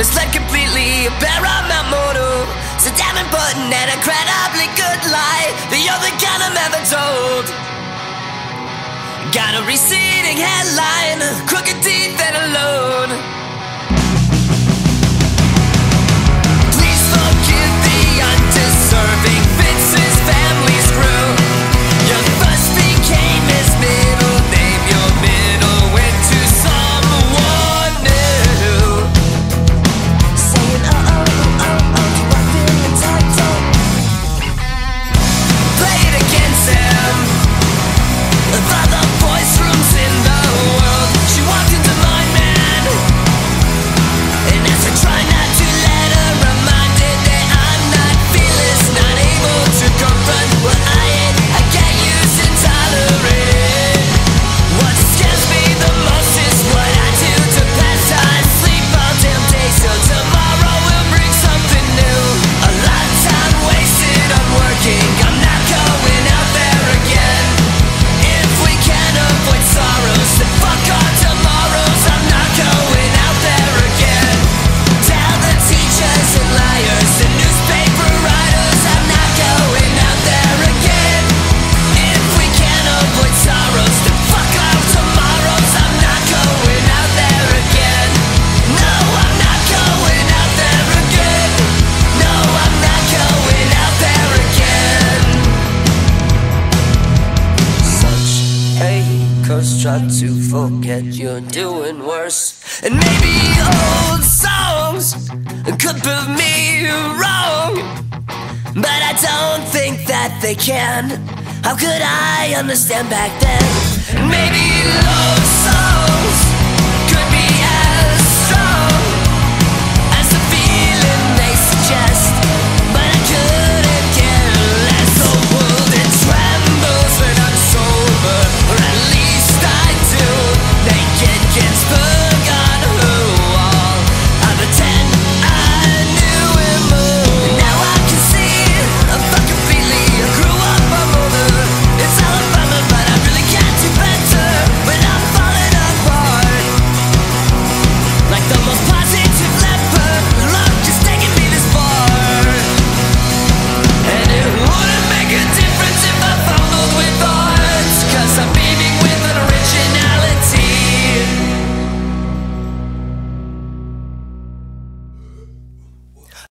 It's like completely a paramount model. It's a damn important and incredibly good lie. The other kind I'm ever told. Got a receding headline, crooked teeth and alone. Try to forget you're doing worse. And maybe old songs could prove me wrong, but I don't think that they can. How could I understand back then?